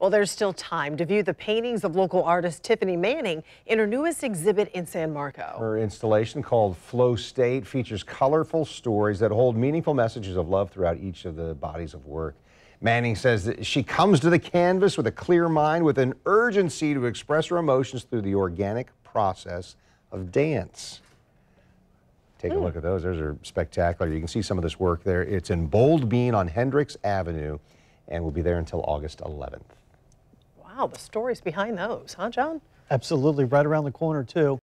Well, there's still time to view the paintings of local artist Tiffany Manning in her newest exhibit in San Marco. Her installation called Flow State features colorful stories that hold meaningful messages of love throughout each of the bodies of work. Manning says that she comes to the canvas with a clear mind, with an urgency to express her emotions through the organic process of dance. Take a hmm. look at those. Those are spectacular. You can see some of this work there. It's in Bold Bean on Hendricks Avenue and will be there until August 11th. Wow, the stories behind those, huh, John? Absolutely, right around the corner, too.